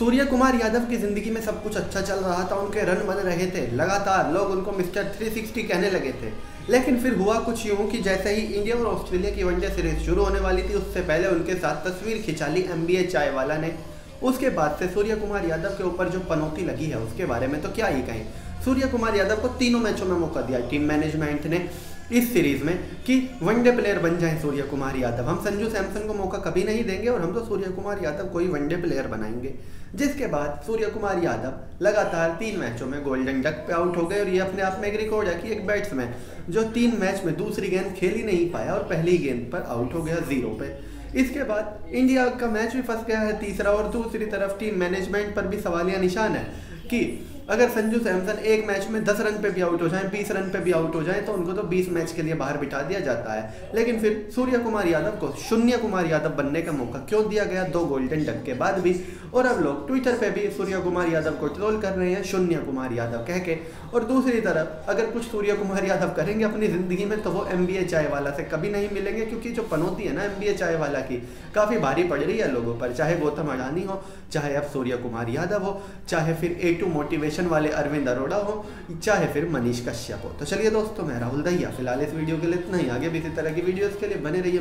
सूर्य कुमार यादव की ज़िंदगी में सब कुछ अच्छा चल रहा था, उनके रन बन रहे थे, लगातार लोग उनको मिस्टर 360 कहने लगे थे। लेकिन फिर हुआ कुछ यूँ कि जैसे ही इंडिया और ऑस्ट्रेलिया की वनडे सीरीज़ शुरू होने वाली थी, उससे पहले उनके साथ तस्वीर खिंचा ली एम चाय वाला ने। उसके बाद से सूर्य कुमार यादव के ऊपर जो पनौती लगी है, उसके बारे में तो क्या ही कहें। सूर्य कुमार यादव को तीनों मैचों में मौका दिया, टीम मैनेजमेंट ने। इस सीरीज़ में कि वनडे प्लेयर बन जाए सूर्य कुमार यादव। हम संजू सैमसन को मौका कभी नहीं देंगे और हम तो सूर्य कुमार यादव को ही वनडे प्लेयर बनाएँगे। जिसके बाद सूर्य कुमार यादव लगातार तीन मैचों में गोल्डन डक पे आउट हो गए और ये अपने आप में एक रिकॉर्ड है कि एक बैट्समैन जो तीन मैच में दूसरी गेंद खेल ही नहीं पाया और पहली गेंद पर आउट हो गया ज़ीरो पे। इसके बाद इंडिया का मैच भी फंस गया है तीसरा और दूसरी तरफ़ टीम मैनेजमेंट पर भी सवालिया निशान है। कि अगर संजू सैमसन एक मैच में दस रन पे भी आउट हो जाए, बीस रन पे भी आउट हो जाए तो उनको तो बीस मैच के लिए बाहर बिठा दिया जाता है। लेकिन फिर सूर्य कुमार यादव को शून्य कुमार यादव बनने का मौका क्यों दिया गया? दो गोल्डन डक के बाद भी। और अब लोग ट्विटर पे भी सूर्य कुमार यादव को ट्रोल कर रहे हैं, शून्य कुमार यादव कह के। और दूसरी तरफ़, अगर कुछ सूर्य कुमार यादव करेंगे अपनी ज़िंदगी में तो वो एम चाय वाला से कभी नहीं मिलेंगे, क्योंकि जो पनौती है ना एम चाय वाला की, काफ़ी भारी पड़ रही है लोगों पर, चाहे गौतम अडानी हो, चाहे अब सूर्य कुमार यादव हो, चाहे फिर ए टू मोटिवेशन वाले अरविंद अरोड़ा हो, चाहे फिर मनीष कश्यप हो। तो चलिए दोस्तों, मैं राहुल दहिया, फ़िलहाल इस वीडियो के लिए इतना ही। आगे भी इसी तरह की वीडियोस के लिए बने रहिए।